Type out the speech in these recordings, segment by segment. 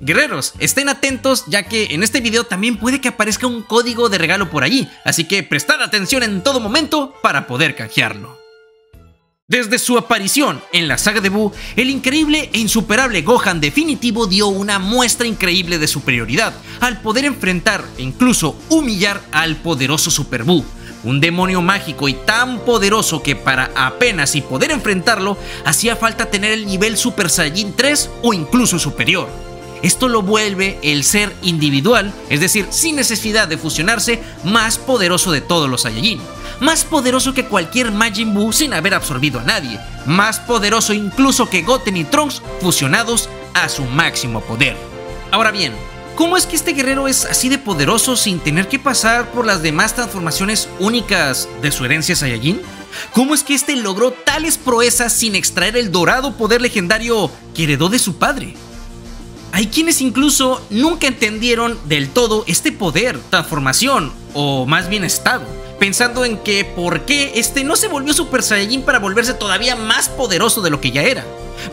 Guerreros, estén atentos ya que en este video también puede que aparezca un código de regalo por allí, así que prestad atención en todo momento para poder canjearlo. Desde su aparición en la saga de Buu, el increíble e insuperable Gohan definitivo dio una muestra increíble de superioridad al poder enfrentar e incluso humillar al poderoso Super Buu, un demonio mágico y tan poderoso que para apenas y poder enfrentarlo hacía falta tener el nivel Super Saiyajin 3 o incluso superior. Esto lo vuelve el ser individual, es decir, sin necesidad de fusionarse, más poderoso de todos los Saiyajin. Más poderoso que cualquier Majin Buu sin haber absorbido a nadie. Más poderoso incluso que Goten y Trunks fusionados a su máximo poder. Ahora bien, ¿cómo es que este guerrero es así de poderoso sin tener que pasar por las demás transformaciones únicas de su herencia Saiyajin? ¿Cómo es que este logró tales proezas sin extraer el dorado poder legendario que heredó de su padre? Hay quienes incluso nunca entendieron del todo este poder, transformación, o más bien estado, pensando en que por qué este no se volvió Super Saiyajin para volverse todavía más poderoso de lo que ya era.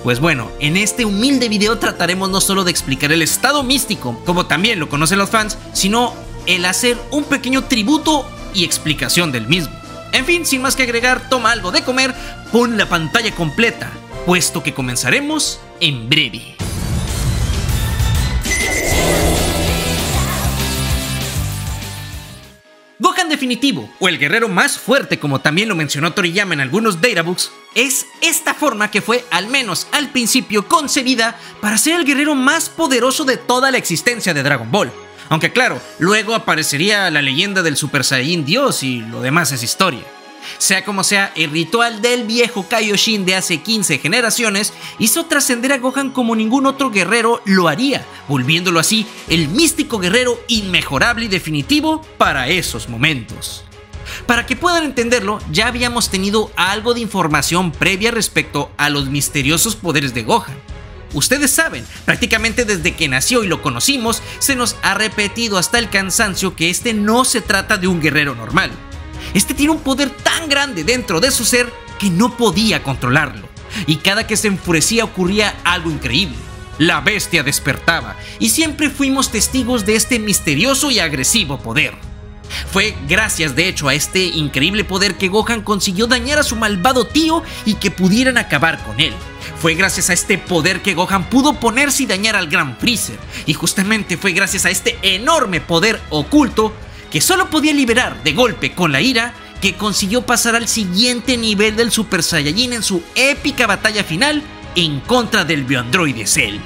Pues bueno, en este humilde video trataremos no solo de explicar el estado místico, como también lo conocen los fans, sino el hacer un pequeño tributo y explicación del mismo. En fin, sin más que agregar, toma algo de comer, pon la pantalla completa, puesto que comenzaremos en breve. Gohan definitivo, o el guerrero más fuerte como también lo mencionó Toriyama en algunos databooks, es esta forma que fue, al menos al principio, concebida para ser el guerrero más poderoso de toda la existencia de Dragon Ball. Aunque claro, luego aparecería la leyenda del Super Saiyan Dios y lo demás es historia. Sea como sea, el ritual del viejo Kaioshin de hace 15 generaciones hizo trascender a Gohan como ningún otro guerrero lo haría, volviéndolo así el místico guerrero inmejorable y definitivo para esos momentos. Para que puedan entenderlo, ya habíamos tenido algo de información previa respecto a los misteriosos poderes de Gohan. Ustedes saben, prácticamente desde que nació y lo conocimos, se nos ha repetido hasta el cansancio que este no se trata de un guerrero normal. Este tiene un poder tan grande dentro de su ser que no podía controlarlo. Y cada que se enfurecía ocurría algo increíble. La bestia despertaba y siempre fuimos testigos de este misterioso y agresivo poder. Fue gracias de hecho a este increíble poder que Gohan consiguió dañar a su malvado tío y que pudieran acabar con él. Fue gracias a este poder que Gohan pudo ponerse y dañar al Gran Freezer. Y justamente fue gracias a este enorme poder oculto que solo podía liberar de golpe con la ira, que consiguió pasar al siguiente nivel del Super Saiyajin en su épica batalla final en contra del Bioandroide Cell.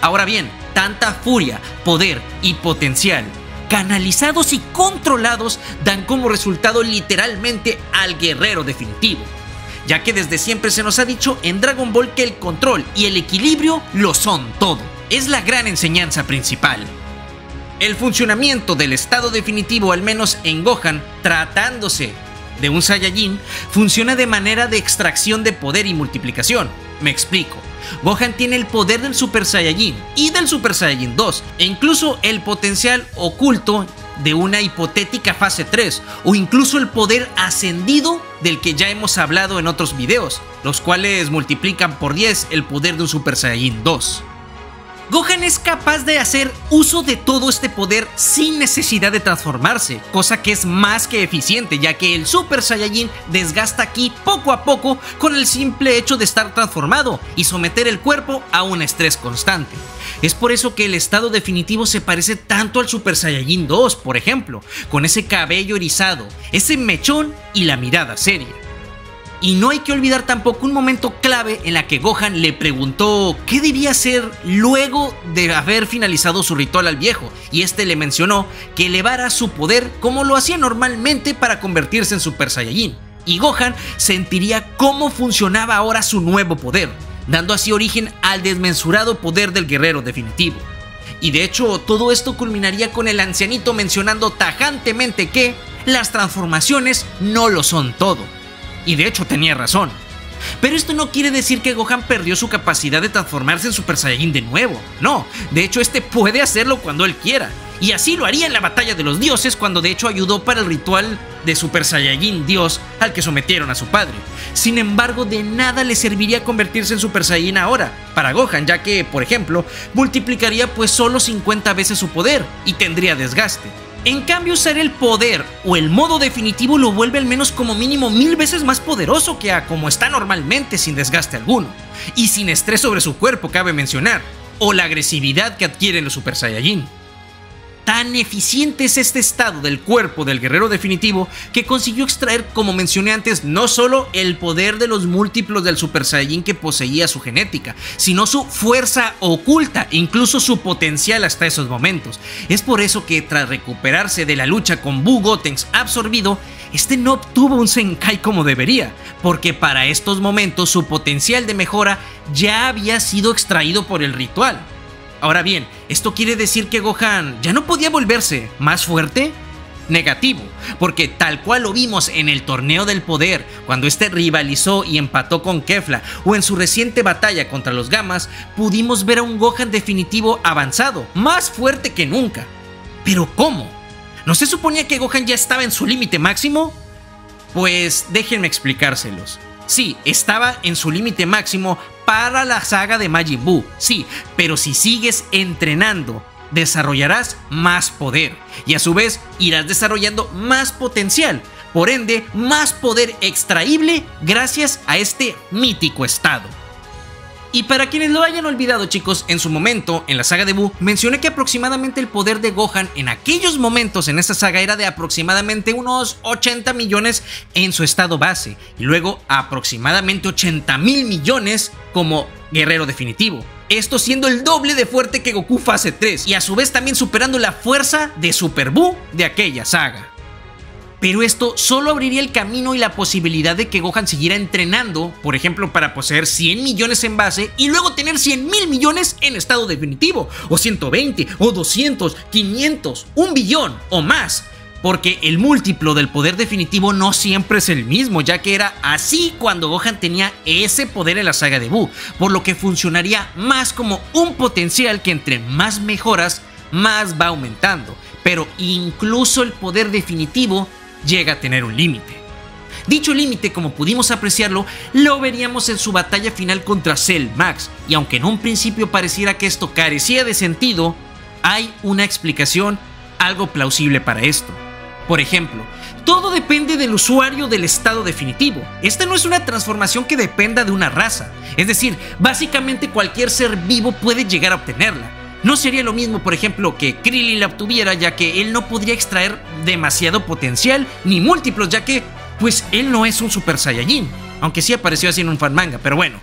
Ahora bien, tanta furia, poder y potencial canalizados y controlados dan como resultado literalmente al guerrero definitivo, ya que desde siempre se nos ha dicho en Dragon Ball que el control y el equilibrio lo son todo. Es la gran enseñanza principal. El funcionamiento del estado definitivo, al menos en Gohan, tratándose de un Saiyajin, funciona de manera de extracción de poder y multiplicación. Me explico. Gohan tiene el poder del Super Saiyajin y del Super Saiyajin 2, e incluso el potencial oculto de una hipotética fase 3, o incluso el poder ascendido del que ya hemos hablado en otros videos, los cuales multiplican por 10 el poder de un Super Saiyajin 2. Gohan es capaz de hacer uso de todo este poder sin necesidad de transformarse, cosa que es más que eficiente ya que el Super Saiyajin desgasta aquí poco a poco con el simple hecho de estar transformado y someter el cuerpo a un estrés constante. Es por eso que el estado definitivo se parece tanto al Super Saiyajin 2, por ejemplo, con ese cabello erizado, ese mechón y la mirada seria. Y no hay que olvidar tampoco un momento clave en la que Gohan le preguntó qué debía hacer luego de haber finalizado su ritual al viejo, y este le mencionó que elevara su poder como lo hacía normalmente para convertirse en Super Saiyajin. Y Gohan sentiría cómo funcionaba ahora su nuevo poder, dando así origen al desmensurado poder del guerrero definitivo. Y de hecho, todo esto culminaría con el ancianito mencionando tajantemente que las transformaciones no lo son todo y de hecho tenía razón. Pero esto no quiere decir que Gohan perdió su capacidad de transformarse en Super Saiyajin de nuevo. No, de hecho este puede hacerlo cuando él quiera. y así lo haría en la batalla de los dioses cuando de hecho ayudó para el ritual de Super Saiyajin Dios al que sometieron a su padre. Sin embargo, de nada le serviría convertirse en Super Saiyajin ahora para Gohan, ya que, por ejemplo, multiplicaría pues solo 50 veces su poder y tendría desgaste. En cambio, usar el poder o el modo definitivo lo vuelve al menos como mínimo mil veces más poderoso que a como está normalmente sin desgaste alguno. Y sin estrés sobre su cuerpo, cabe mencionar, o la agresividad que adquieren los Super Saiyajin. Tan eficiente es este estado del cuerpo del guerrero definitivo que consiguió extraer, como mencioné antes, no solo el poder de los múltiplos del Super Saiyajin que poseía su genética, sino su fuerza oculta, incluso su potencial hasta esos momentos. Es por eso que tras recuperarse de la lucha con Bu Gotenks absorbido, este no obtuvo un Senkai como debería, porque para estos momentos su potencial de mejora ya había sido extraído por el ritual. Ahora bien, ¿esto quiere decir que Gohan ya no podía volverse más fuerte? Negativo, porque tal cual lo vimos en el torneo del poder, cuando este rivalizó y empató con Kefla, o en su reciente batalla contra los Gamas, pudimos ver a un Gohan definitivo avanzado, más fuerte que nunca. Pero ¿cómo? ¿No se suponía que Gohan ya estaba en su límite máximo? Pues déjenme explicárselos. Sí, estaba en su límite máximo para la saga de Majin Buu, sí, pero si sigues entrenando, desarrollarás más poder y a su vez irás desarrollando más potencial, por ende, más poder extraíble gracias a este mítico estado. Y para quienes lo hayan olvidado chicos, en su momento, en la saga de Buu, mencioné que aproximadamente el poder de Gohan en aquellos momentos en esta saga era de aproximadamente unos 80 millones en su estado base, y luego aproximadamente 80 mil millones como guerrero definitivo. Esto siendo el doble de fuerte que Goku fase 3 y a su vez también superando la fuerza de Super Buu de aquella saga. Pero esto solo abriría el camino y la posibilidad de que Gohan siguiera entrenando, por ejemplo, para poseer 100 millones en base y luego tener 100 mil millones en estado definitivo, o 120, o 200, 500, un billón o más. Porque el múltiplo del poder definitivo no siempre es el mismo, ya que era así cuando Gohan tenía ese poder en la saga de Buu, por lo que funcionaría más como un potencial que entre más mejoras, más va aumentando. Pero incluso el poder definitivo llega a tener un límite. Dicho límite, como pudimos apreciarlo, lo veríamos en su batalla final contra Cell Max, y aunque en un principio pareciera que esto carecía de sentido, hay una explicación algo plausible para esto. Por ejemplo, todo depende del usuario del estado definitivo. Esta no es una transformación que dependa de una raza, es decir, básicamente cualquier ser vivo puede llegar a obtenerla. No sería lo mismo, por ejemplo, que Krillin la obtuviera, ya que él no podría extraer demasiado potencial ni múltiplos, ya que, pues, él no es un Super Saiyajin. Aunque sí apareció así en un fan manga, pero bueno.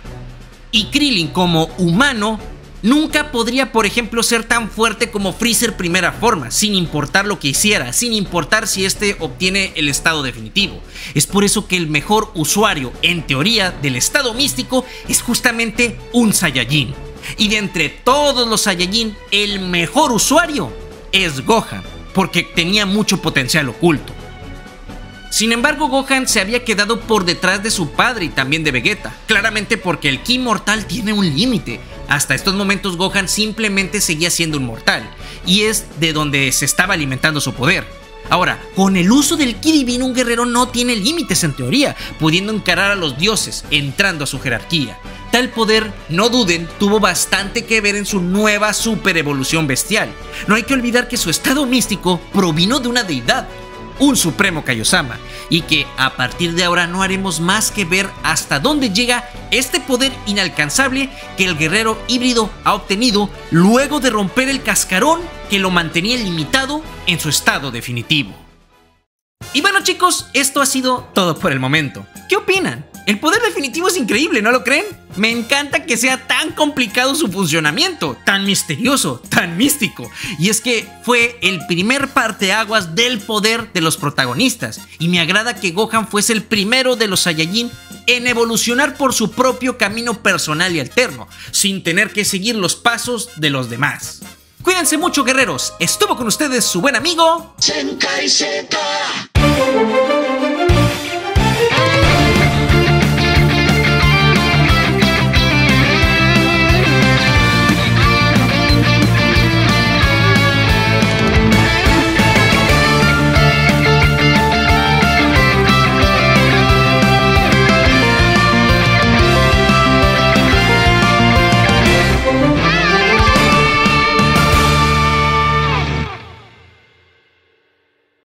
Y Krillin, como humano, nunca podría, por ejemplo, ser tan fuerte como Freezer primera forma, sin importar lo que hiciera, sin importar si este obtiene el estado definitivo. Es por eso que el mejor usuario, en teoría, del estado místico es justamente un Saiyajin. Y de entre todos los Saiyajin, el mejor usuario es Gohan, porque tenía mucho potencial oculto. Sin embargo, Gohan se había quedado por detrás de su padre y también de Vegeta, claramente porque el ki mortal tiene un límite. Hasta estos momentos Gohan simplemente seguía siendo un mortal, y es de donde se estaba alimentando su poder. Ahora, con el uso del ki divino un guerrero no tiene límites en teoría, pudiendo encarar a los dioses, entrando a su jerarquía. Tal poder, no duden, tuvo bastante que ver en su nueva super evolución bestial. No hay que olvidar que su estado místico provino de una deidad, un supremo Kaiosama, y que a partir de ahora no haremos más que ver hasta dónde llega este poder inalcanzable que el guerrero híbrido ha obtenido luego de romper el cascarón que lo mantenía limitado en su estado definitivo. Y bueno chicos, esto ha sido todo por el momento. ¿Qué opinan? El poder definitivo es increíble, ¿no lo creen? Me encanta que sea tan complicado su funcionamiento, tan misterioso, tan místico. Y es que fue el primer parteaguas del poder de los protagonistas. Y me agrada que Gohan fuese el primero de los Saiyajin en evolucionar por su propio camino personal y alterno, sin tener que seguir los pasos de los demás. Cuídense mucho guerreros, estuvo con ustedes su buen amigo... Senkai